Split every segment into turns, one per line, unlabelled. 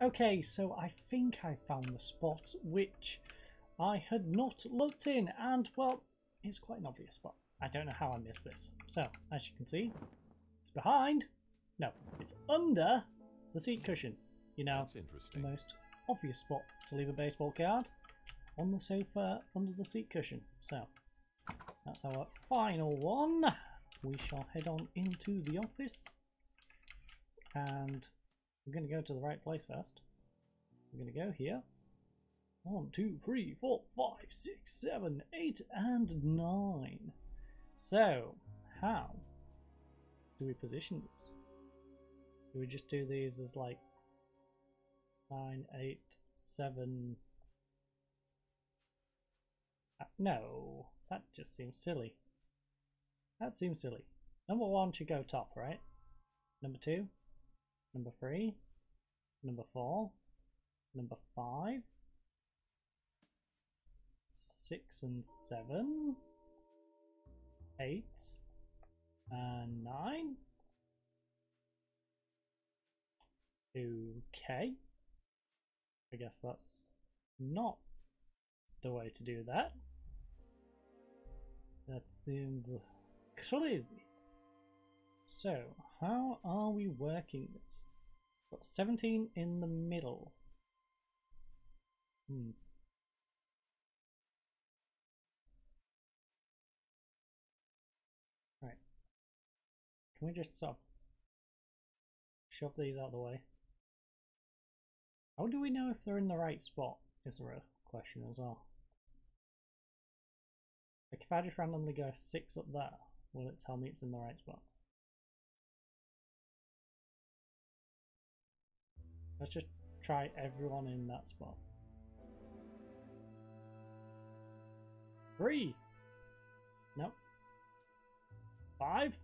Okay, so I think I found the spot which I had not looked in, and well, it's quite an obvious spot. I don't know how I missed this. So, as you can see, it's behind. No, it's under the seat cushion. You know, the most obvious spot to leave a baseball card on the sofa under the seat cushion. So, that's our final one. We shall head on into the office and we're going to go to the right place first. We're going to go here. One, two, three, four, five, six, seven, eight, and nine. So, how do we position this? Do we just do these as like nine, eight, seven? Uh, no, that just seems silly. That seems silly. Number one should go top, right? Number two, number three, number four, number five, six and seven, eight, and nine. Okay. I guess that's not the way to do that. That seems crazy. So, how are we working this? Got 17 in the middle. Hmm. Right. Can we just sort of shove these out of the way? How do we know if they're in the right spot? Is there a question as well? Like if I just randomly go six up there, will it tell me it's in the right spot? Let's just try everyone in that spot. Three. Nope. Five.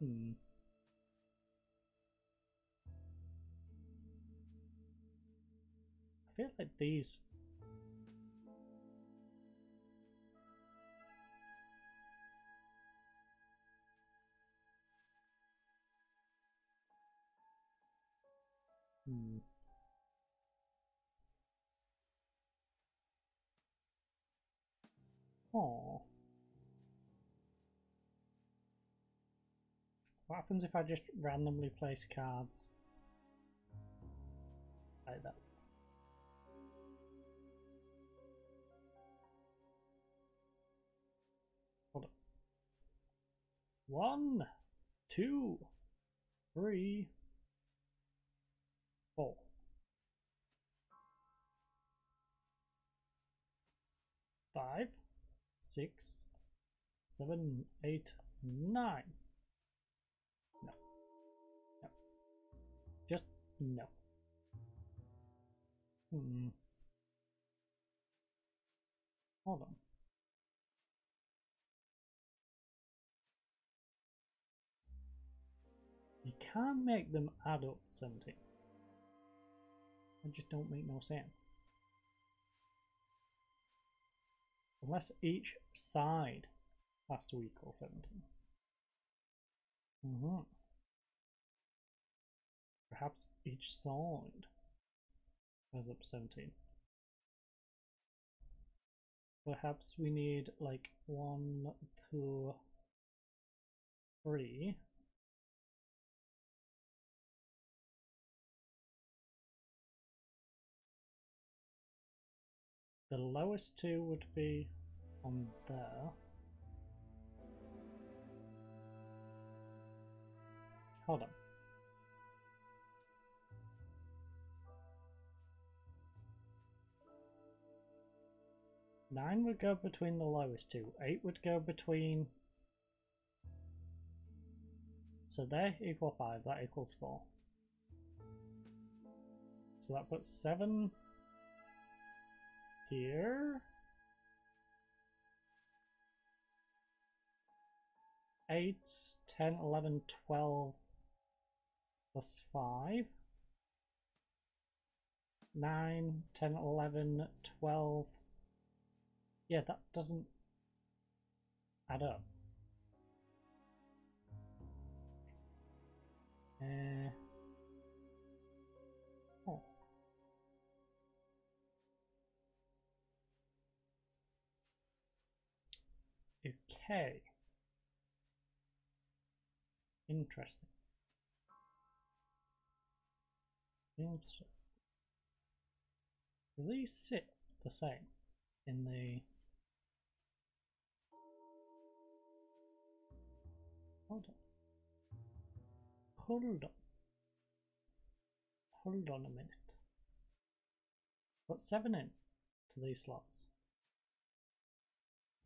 Hmm. I feel like these. Hmm. Oh. What happens if I just randomly place cards like that? Hold up. One, two, three, four. Five, six, seven, eight, nine. No. No. Just no. Hmm. Hold on. You can't make them add up 17. That just don't make no sense. Unless each side has to equal 17. Mm-hmm. Perhaps each side has up 17. Perhaps we need like one, two, three. The lowest two would be on there. Hold on. Nine would go between the lowest two. Eight would go between. So they equal five. That equals four. So that puts seven here. Eight, ten, eleven, twelve plus five. Nine, ten, eleven, twelve. Yeah, that doesn't add up. Uh, Okay. Interesting. Interesting. Do these sit the same in the Hold on. Hold on. Hold on a minute. Put seven in to these slots.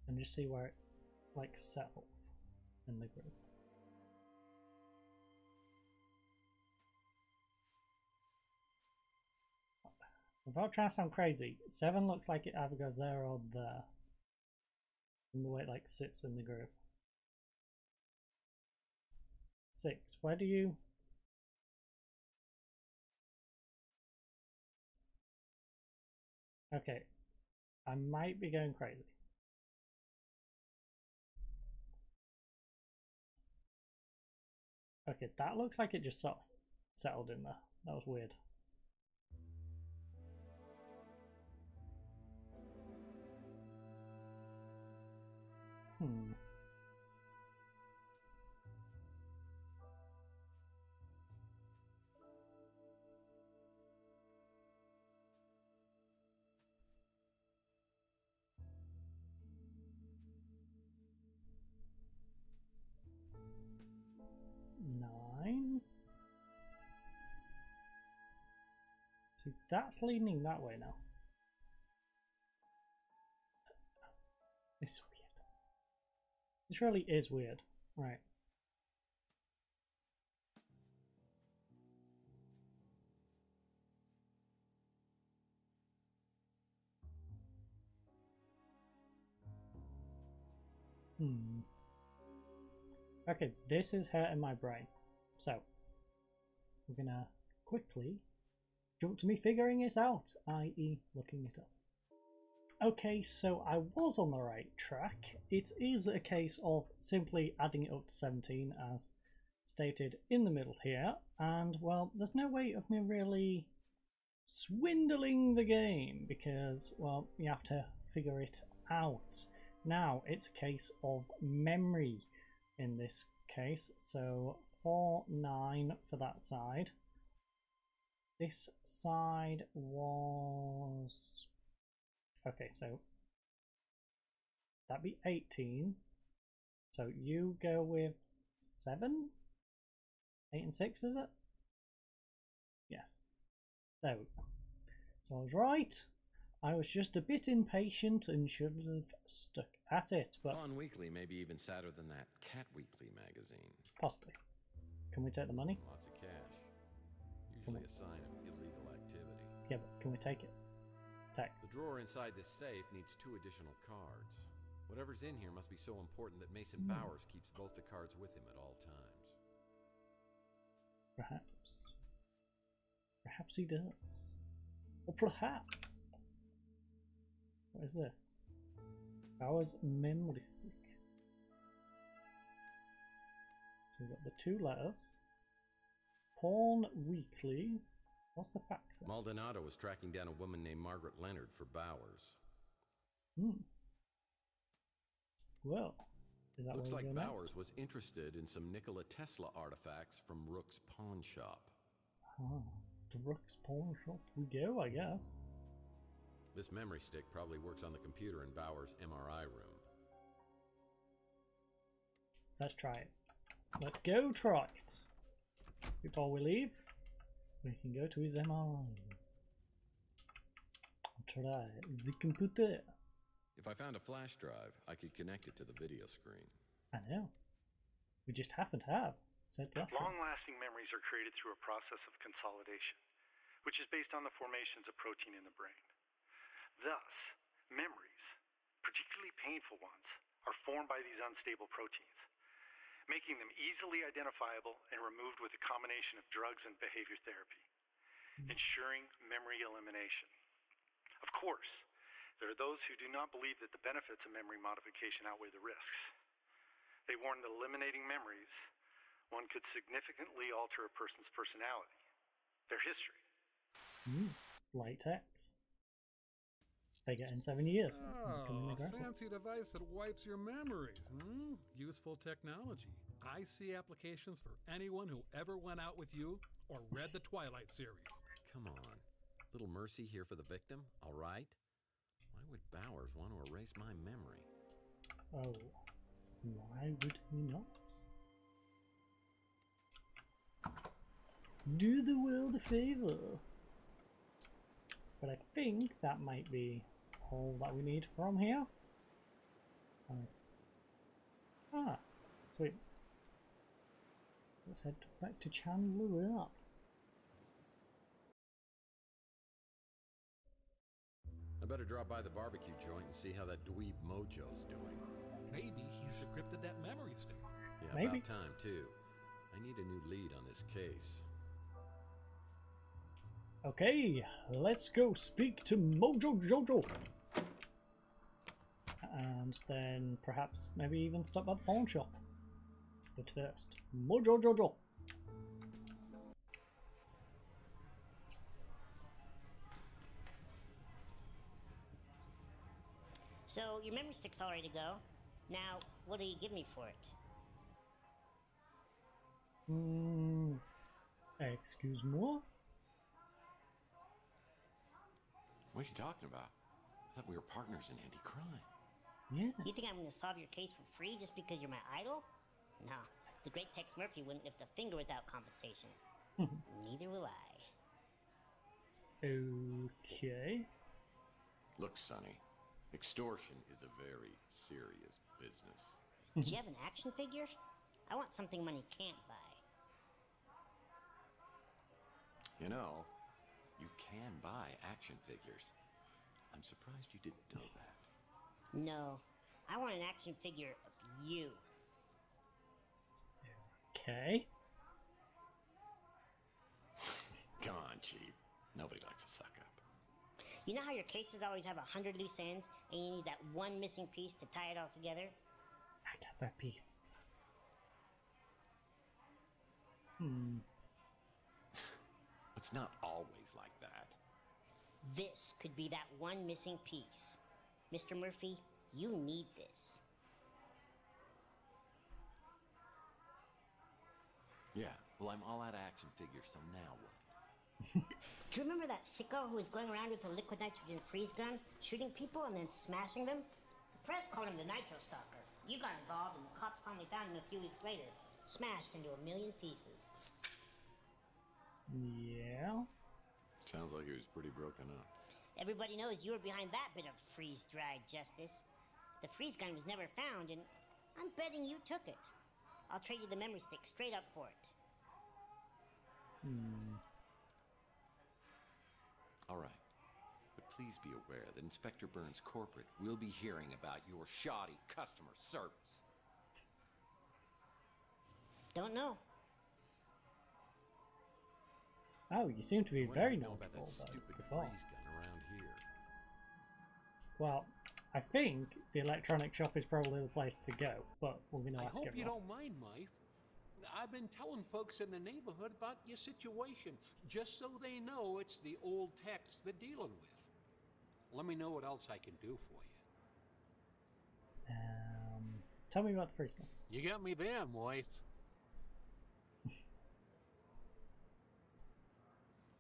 And just see where it like settles in the group. Without trying to sound crazy, seven looks like it either goes there or there. In the way it like sits in the group. Six, where do you Okay. I might be going crazy. Okay, that looks like it just sort of settled in there. That was weird. Hmm. That's leaning that way now. It's weird. This really is weird. Right. Hmm. Okay, this is hurting my brain. So, we're gonna quickly jump to me figuring this out, i.e. looking it up. Okay, so I was on the right track. It is a case of simply adding it up to 17 as stated in the middle here. And, well, there's no way of me really swindling the game because, well, you have to figure it out. Now, it's a case of memory in this case. So 4, 9 for that side. This side was... Okay, so that'd be 18. So you go with 7? 8 and 6, is it? Yes. There we go. So I was right. I was just a bit impatient and should have stuck at it, but
Pawn Weekly maybe even sadder than that Cat Weekly magazine.
possibly. Can we take the money?
Lots of cash. Usually a sign of illegal activity.
Yeah, but can we take it?
The drawer inside this safe needs two additional cards. Whatever's in here must be so important that Mason
Hmm.
Bowers keeps both the cards with him at all times.
Perhaps. Perhaps he does. Or perhaps. What is this? Bowers memory stick. So we've got the two letters. Pawn Weekly. What's the facts?
Maldonado was tracking down a woman named Margaret Leonard for Bowers.
Hmm. Well, is that
Looks like Bowers
next?
was interested in some Nikola Tesla artifacts from Rook's pawn shop.
Ah, to Rook's pawn shop we go, I guess.
This memory stick probably works on the computer in Bowers' MRI room.
Let's try it. Let's go try it. Before we leave, we can go to his MRI. Try the computer.
If I found a flash drive, I could connect it to the video screen.
I know. We just happen to have said flash.
Long lasting memories are created through a process of consolidation, which is based on the formations of protein in the brain. Thus, memories, particularly painful ones, are formed by these unstable proteins, making them easily identifiable and removed with a combination of drugs and behavior therapy, ensuring memory elimination. Of course, there are those who do not believe that the benefits of memory modification outweigh the risks. They warn that eliminating memories one could significantly alter a person's personality, their history.
Mm, latex. They get in seven years.
Oh, a fancy device that wipes your memories. Hmm? Useful technology. I see applications for anyone who ever went out with you or read the Twilight series.
Come on. Little mercy here for the victim, all right? Why would Bowers want to erase my memory?
Oh, why would he not? Do the world a favor. But I think that might be all that we need from here. Uh, ah, sweet. Let's head back to Chandler up.
I better drop by the barbecue joint and see how that dweeb Mojo's doing.
Maybe he's decrypted that memory stick.
Yeah,
Maybe.
about time, too. I need a new lead on this case.
Okay, let's go speak to Mojo Jojo. And then perhaps maybe even stop at the pawn shop. But first, Mojo Jojo.
So your memory stick's all ready to go. Now, what do you give me for it?
Hmm. Excuse me?
What are you talking about? I thought we were partners in anti-crime.
Yeah.
You think I'm gonna solve your case for free just because you're my idol? No. The great Tex Murphy wouldn't lift a finger without compensation. Neither will I.
Okay.
Look, Sonny, extortion is a very serious business.
Do you have an action figure? I want something money can't buy.
You know, you can buy action figures. I'm surprised you didn't know that.
No. I want an action figure of you.
Okay.
Come on, Chief. Nobody likes a suck up.
You know how your cases always have a hundred loose ends and you need that one missing piece to tie it all together?
I got that piece. Hmm.
It's not always like that.
This could be that one missing piece. Mr. Murphy, you need this.
Yeah, well, I'm all out of action figures, so now what?
Do you remember that sicko who was going around with a liquid nitrogen freeze gun, shooting people and then smashing them? The press called him the Nitro Stalker. You got involved, and the cops finally found him a few weeks later, smashed into a million pieces.
Yeah.
Sounds like he was pretty broken up.
Everybody knows you were behind that bit of freeze-dried justice. The freeze gun was never found, and I'm betting you took it. I'll trade you the memory stick straight up for it.
Hmm.
All right. But please be aware that Inspector Burns Corporate will be hearing about your shoddy customer service.
Don't know.
Oh, you seem to be
What
very
you know about
knowledgeable
that
about it
stupid
before.
freeze gun around here?
Well, I think the electronic shop is probably the place to go, but we're going to
I
ask
hope you don't mind, Mike. I've been telling folks in the neighborhood about your situation, just so they know it's the old Tex they're dealing with. Let me know what else I can do for you.
Um, tell me about the freeze gun.
You got me there.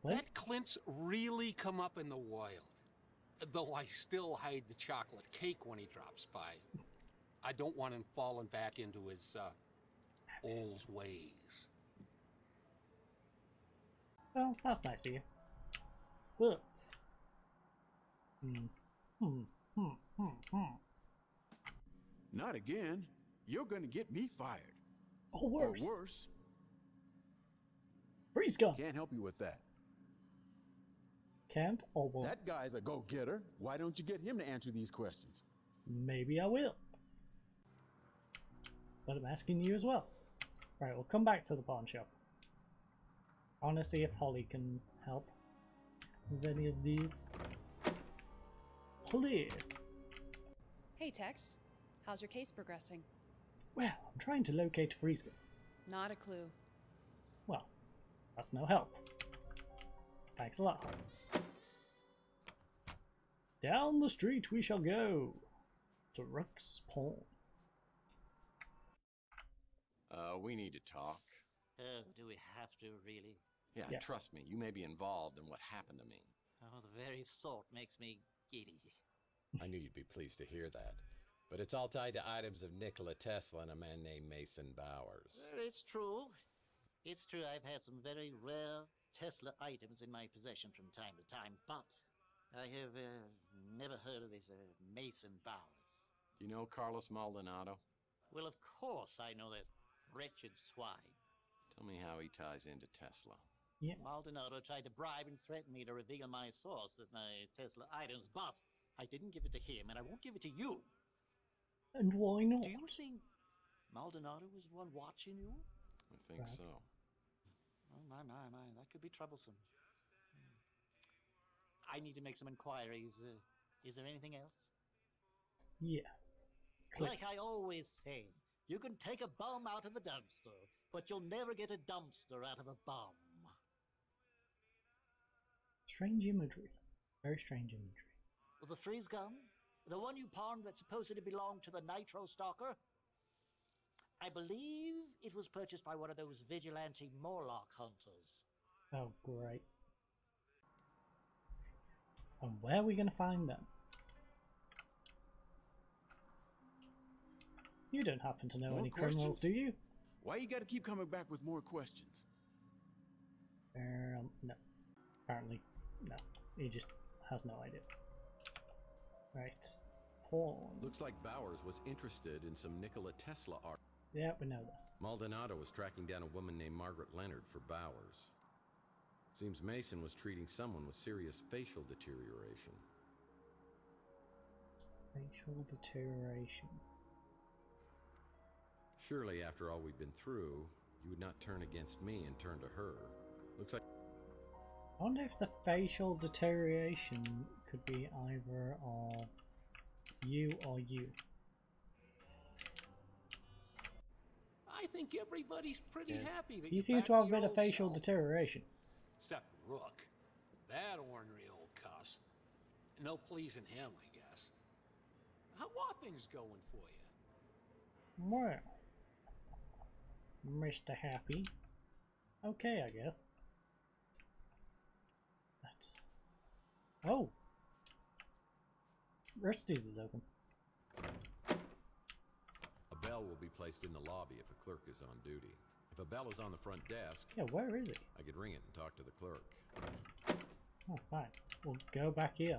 What?
That Clint's really come up in the wild. Though I still hide the chocolate cake when he drops by. I don't want him falling back into his uh, old ways.
Well, that's nice of you. But. Hmm. Hmm. Hmm. Hmm. Hmm.
Not again. You're gonna get me fired.
Or worse.
Or worse.
Freeze gun.
Can't help you with that.
Can't or won't.
That guy's a go-getter. Why don't you get him to answer these questions?
Maybe I will. But I'm asking you as well. Right, we'll come back to the pawn shop. I want to see if Holly can help with any of these. Holly!
Hey, Tex. How's your case progressing?
Well, I'm trying to locate Freeze Gun.
Not a clue.
Well, that's no help. Thanks a lot. Down the street we shall go to Rook's Pawn.
Uh, we need to talk.
Oh, do we have to, really?
Yeah,
Yes.
trust me, you may be involved in what happened to me.
Oh, the very thought makes me giddy.
I knew you'd be pleased to hear that. But it's all tied to items of Nikola Tesla and a man named Mason Bowers.
Well, it's true. It's true I've had some very rare Tesla items in my possession from time to time, but I have uh, never heard of this uh, Mason Bowers.
Do you know Carlos Maldonado?
Well, of course I know that wretched swine.
Tell me how he ties into Tesla.
Yeah,
Maldonado tried to bribe and threaten me to reveal my source of my Tesla items, but I didn't give it to him, and I won't give it to you.
and why not?
Do you think Maldonado was the one watching you?
I think
Perhaps.
so.
Oh, my, my, my, that could be troublesome. I need to make some inquiries. Uh, is there anything else?
Yes. Click.
Like I always say, you can take a bum out of a dumpster, but you'll never get a dumpster out of a bum.
Strange imagery. Very strange imagery.
The freeze gun? The one you pawned that supposedly belonged to the Nitro Stalker? I believe it was purchased by one of those vigilante Morlock hunters.
Oh, great. And where are we going to find them? You don't happen to know
More
any criminals, do you?
Why you gotta keep coming back with more questions?
Um, no. Apparently, no. He just has no idea. Right. Pawn.
Looks like Bowers was interested in some Nikola Tesla art.
Yeah, we know this.
Maldonado was tracking down a woman named Margaret Leonard for Bowers. Seems Mason was treating someone with serious facial deterioration.
Facial deterioration.
Surely, after all we've been through, you would not turn against me and turn to her. Looks like
I wonder if the facial deterioration could be either of you or you.
I think everybody's pretty
Yes.
happy that
You
you're
seem
back
to have been
a
bit of facial
self.
deterioration.
Except Rook. That ornery old cuss. No pleasing him, I guess. How are things going for you?
Well, Mr. Happy. Okay, I guess. But... Oh! Rusty's is open.
a bell will be placed in the lobby if a clerk is on duty. If a bell is on the front desk,
Yeah, where is it?
I could ring it and talk to the clerk.
Oh, fine. We'll go back here.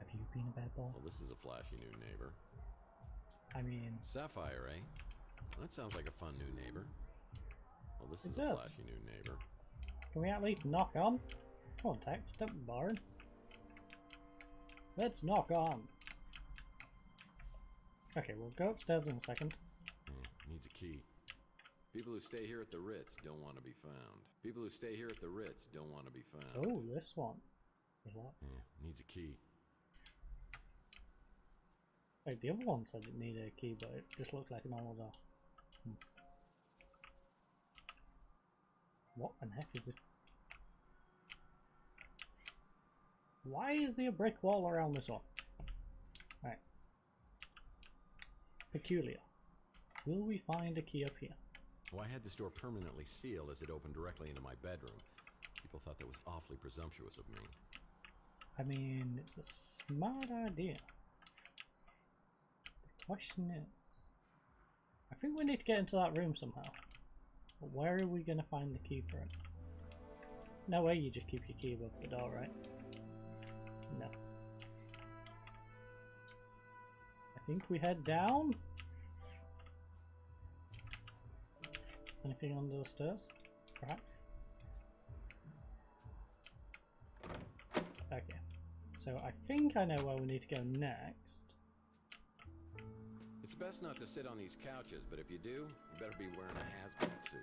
Have you been a bad boy?
Well, this is a flashy new neighbor.
I mean,
Sapphire, eh? That sounds like a fun new neighbor. Well, this is
does.
a flashy new neighbor.
can we at least knock on? Come on, Tex, don't. Let's knock on. Okay, we'll go upstairs in a second.
Hmm, needs a key. People who stay here at the Ritz don't want to be found. People who stay here at the Ritz don't want to be found.
Oh, this one. Is what?
Yeah, needs a key.
Wait, the other one said it needed a key, but it just looked like a normal door. Hmm. What the heck is this? Why is there a brick wall around this one? Right. Peculiar. Will we find a key up here?
Well, I had this door permanently sealed as it opened directly into my bedroom. People thought that was awfully presumptuous of me.
I mean, it's a smart idea. The question is, I think we need to get into that room somehow. But where are we going to find the key for it? No way you just keep your key above the door, right? No. Think we head down. Anything under the stairs? Perhaps? Okay. So I think I know where we need to go next.
It's best not to sit on these couches, but if you do, you better be wearing a hazmat suit.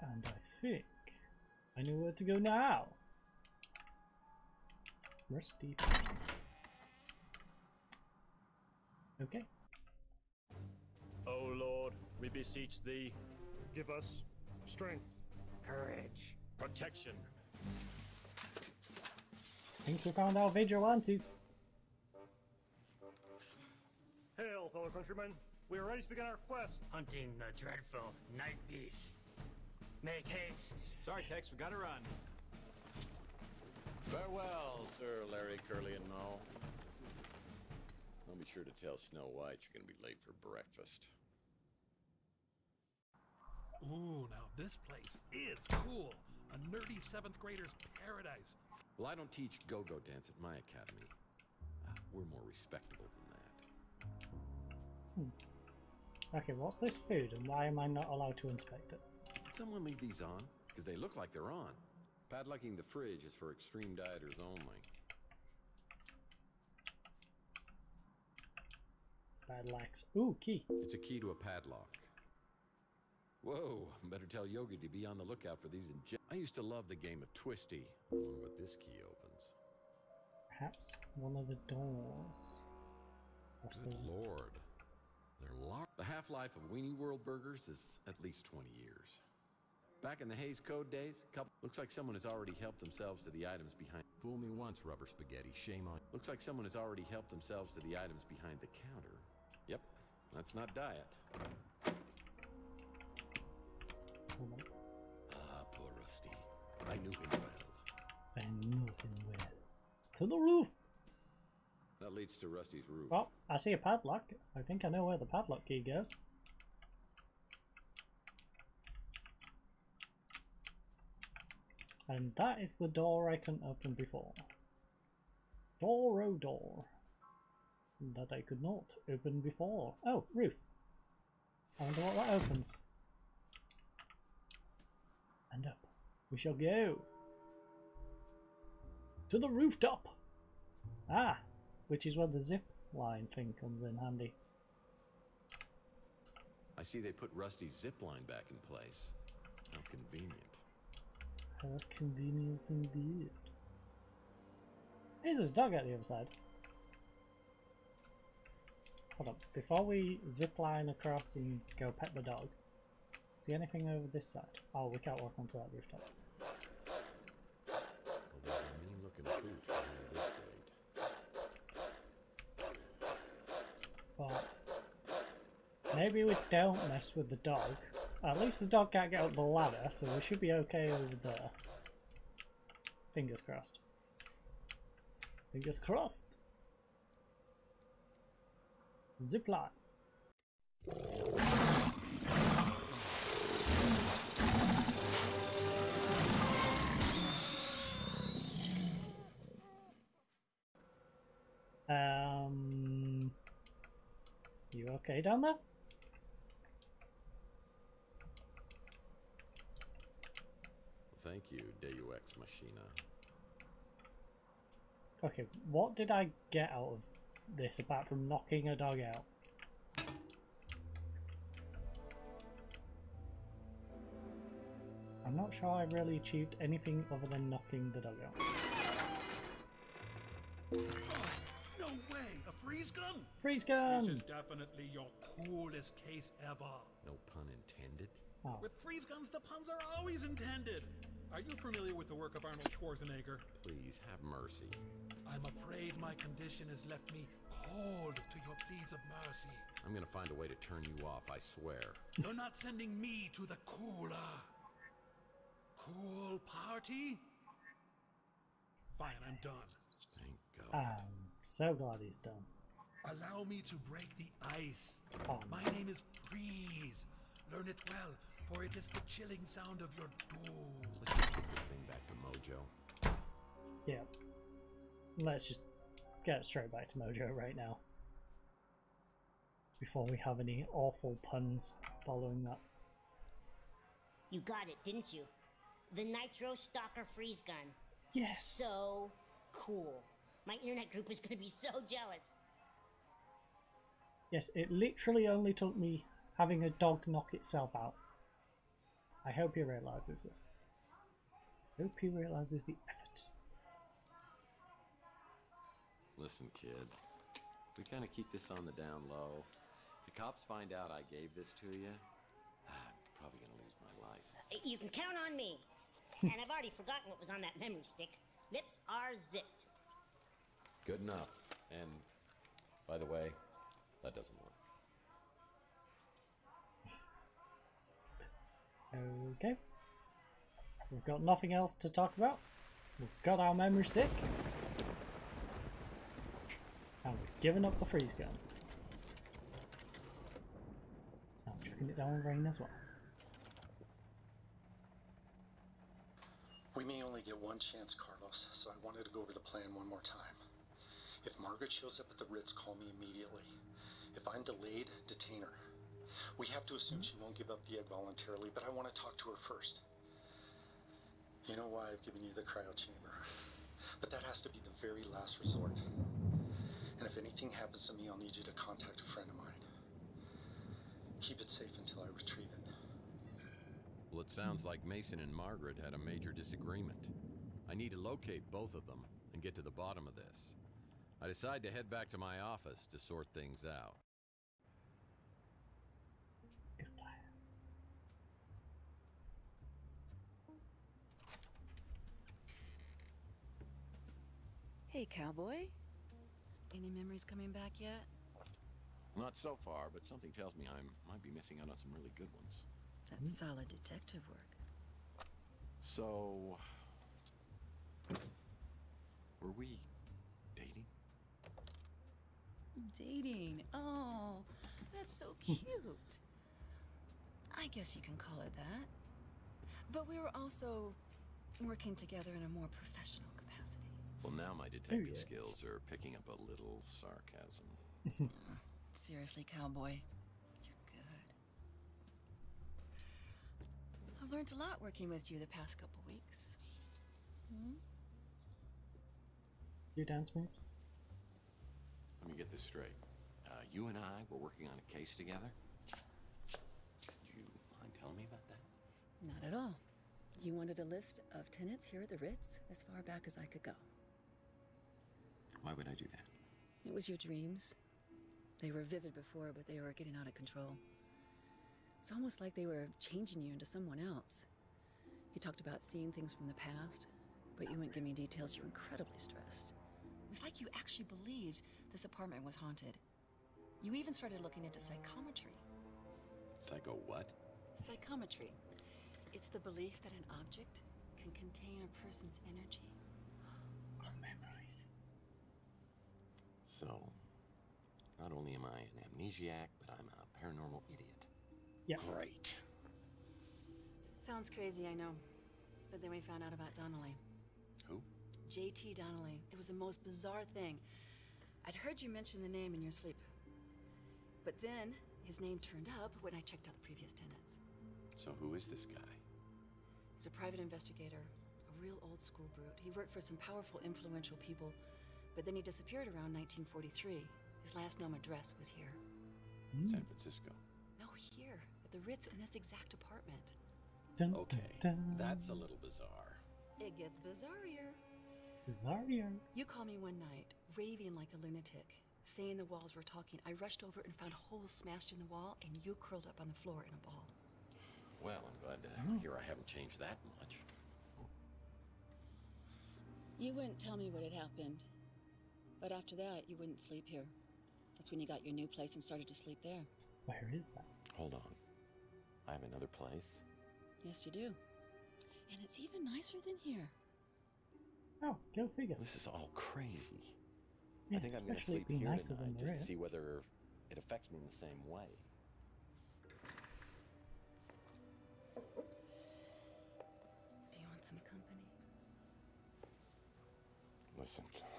And I think I know where to go now. Rusty. Okay.
O Lord, we beseech thee, give us strength, courage, protection.
think we found our vigilantes.
Hail, fellow countrymen. We are ready to begin our quest.
Hunting the dreadful night beast. Make haste.
Sorry, Tex, we gotta run.
Farewell, Sir Larry Curly and Moe. I'll be sure to tell Snow White you're gonna be late for breakfast.
Ooh, now this place is cool. A nerdy seventh grader's paradise.
Well, I don't teach go-go dance at my academy. Uh, we're more respectable than that.
Okay, what's this food and why am I not allowed to inspect it?
Did someone leave these on? Because they look like they're on. Padlocking the fridge is for extreme dieters only.
Lax. Ooh, key.
It's a key to a padlock. Whoa, better tell Yogi to be on the lookout for these I used to love the game of Twisty. I wonder what this key opens.
Perhaps one of the doors. What's the
Good lord. They're large. The half-life of Weenie World burgers is at least 20 years. Back in the Hays Code days, couple, looks like someone has already helped themselves to the items behind. Fool me once, rubber spaghetti. Shame on. Looks like someone has already helped themselves to the items behind the counter. That's not diet. Ah, poor Rusty. I knew him well.
I knew him well. To the roof!
That leads to Rusty's roof.
Oh, I see a padlock. I think I know where the padlock key goes. And that is the door I couldn't open before. Door oh door. That I could not open before. Oh, roof. I wonder what that opens. And up. We shall go. To the rooftop! Ah, which is where the zip line thing comes in handy.
I see they put Rusty's zip line back in place. How convenient.
How convenient indeed. Hey, there's a dog at the other side. Hold on, before we zip line across and go pet the dog, see anything over this side? Oh, we can't walk onto that rooftop. But maybe we don't mess with the dog. At least the dog can't get up the ladder, so we should be okay over there. Fingers crossed. Fingers crossed. Zip line. Um, you okay down there?
Thank you, Deus Machina.
Okay, what did I get out of this apart from knocking a dog out? I'm not sure I really achieved anything other than knocking the dog out.
No way! A freeze gun?
Freeze gun!
This is definitely your coolest case ever.
No pun intended.
Oh,
With freeze guns, the puns are always intended. Are you familiar with the work of Arnold Schwarzenegger?
Please have mercy.
I'm afraid my condition has left me cold to your pleas of mercy.
I'm gonna find a way to turn you off, I swear.
You're not sending me to the cooler. Cool party? Fine, I'm done.
Thank God.
I'm so glad he's done.
Allow me to break the ice.
Oh,
My name is Freeze. Learn it well, for it is the chilling sound of your doom.
Let's just get this thing back to Mojo.
yeah. Let's just get it straight back to Mojo right now. Before we have any awful puns following that.
You got it, didn't you? The Nitro Stalker Freeze Gun.
Yes!
So cool. My internet group is going to be so jealous.
Yes, it literally only took me having a dog knock itself out. I hope he realizes this. I Hope he realizes the effort.
Listen, kid. We kind of keep this on the down low. If the cops find out I gave this to you, I'm
probably gonna lose my license.
Uh, you can count on me. and I've already forgotten what was on that memory stick. Lips are zipped.
Good enough. And by the way, that doesn't work.
Okay. We've got nothing else to talk about. We've got our memory stick. And we've given up the freeze gun. I'm chucking it down with rain as well.
We may only get one chance, Carlos, so I wanted to go over the plan one more time. If Margaret shows up at the Ritz, call me immediately. If I'm delayed, detain her. We have to assume she won't give up the egg voluntarily, but I want to talk to her first. You know why I've given you the cryo chamber. But that has to be the very last resort. And if anything happens to me, I'll need you to contact a friend of mine. Keep it safe until I retrieve it.
Well, it sounds like Mason and Margaret had a major disagreement. I need to locate both of them and get to the bottom of this. I decide to head back to my office to sort things out.
Hey, cowboy. Any memories coming back yet?
Not so far, but something tells me I might be missing out on some really good ones.
That's hmm. solid detective work.
So. Were we dating?
Dating. Oh, that's so cute. I guess you can call it that. But we were also working together in a more professional capacity.
Well, now my detective skills are picking up a little sarcasm.
Seriously, cowboy. You're good. I've learned a lot working with you the past couple weeks. Hmm?
Your dance moves?
Let me get this straight. Uh, you and I were working on a case together? Do you mind telling me about that?
Not at all. You wanted a list of tenants here at the Ritz as far back as I could go.
Why would I do that?
It was your dreams. They were vivid before, but they were getting out of control. It's almost like they were changing you into someone else. You talked about seeing things from the past, but you wouldn't give me details. You were incredibly stressed. It was like you actually believed this apartment was haunted. You even started looking into psychometry.
Psycho what?
Psychometry. It's the belief that an object can contain a person's energy or memories.
So, not only am I an amnesiac, but I'm a paranormal idiot.
Yeah.
Great.
Sounds crazy, I know. But then we found out about Donnelly.
Who?
JT Donnelly. It was the most bizarre thing. I'd heard you mention the name in your sleep. But then his name turned up when I checked out the previous tenants.
So, who is this guy?
He's a private investigator, a real old school brute. He worked for some powerful, influential people, but then he disappeared around 1943. His last known address was here. Hmm.
San Francisco.
No, here, at the Ritz in this exact apartment.
Dun,
Okay,
dun, dun.
that's a little bizarre.
It gets bizarrier.
Bizarre.
You called me one night, raving like a lunatic, saying the walls were talking. I rushed over and found holes smashed in the wall, and you curled up on the floor in a ball.
Well, I'm glad to oh. hear I haven't changed that much.
You wouldn't tell me what had happened. But after that, you wouldn't sleep here. That's when you got your new place and started to sleep there.
Where is that?
Hold on. I have another place?
Yes, you do. And it's even nicer than here.
Oh, go figure.
This is all crazy.
Yeah,
I think I'm going to sleep here
nicer
tonight just to see whether it affects me in the same way.
Do you want some company?
Listen, Taylor,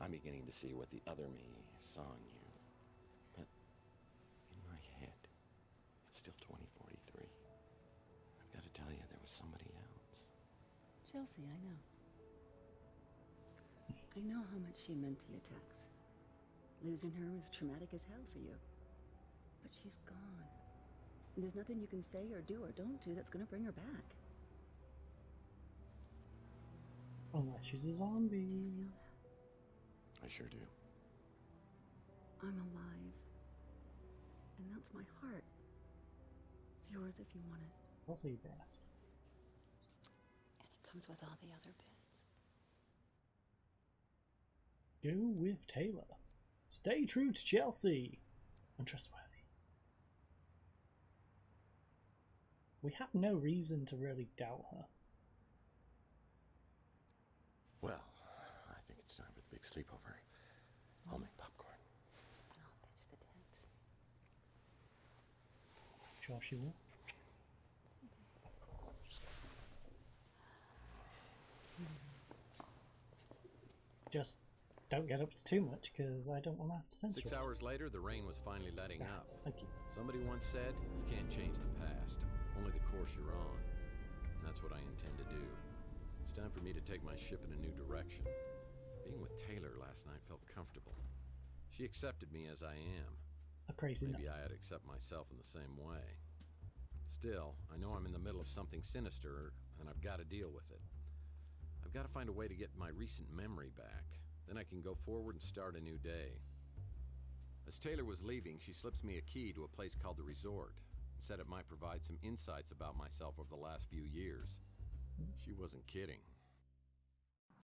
I'm beginning to see what the other me saw in you. But in my head, it's still 2043. I've got to tell you, there was somebody else.
Chelsee, I know. I know how much she meant to you, Tex. Losing her was traumatic as hell for you. But she's gone. And there's nothing you can say or do or don't do that's gonna bring her back.
Unless she's a zombie.
I sure do.
I'm alive. And that's my heart. It's yours if you want it.
What's he brought?
And it comes with all the other bits.
Go with Taylor. Stay true to Chelsee. Untrustworthy. We have no reason to really doubt her.
Well, I think it's time for the big sleepover. I'll make popcorn.
And I'll pitch the tent.
Sure she will. Just don't get up to too much because I don't want to have to censor
Six
it.
hours later, the rain was finally letting
Yeah,
up.
Thank you.
Somebody once said, you can't change the past, only the course you're on. And that's what I intend to do. It's time for me to take my ship in a new direction. Being with Taylor last night felt comfortable. She accepted me as I am.
A crazy
Maybe
night.
I ought to accept myself in the same way. Still, I know I'm in the middle of something sinister, and I've got to deal with it. I've got to find a way to get my recent memory back. Then I can go forward and start a new day. As Taylor was leaving, she slips me a key to a place called the Resort and said it might provide some insights about myself over the last few years. She wasn't kidding.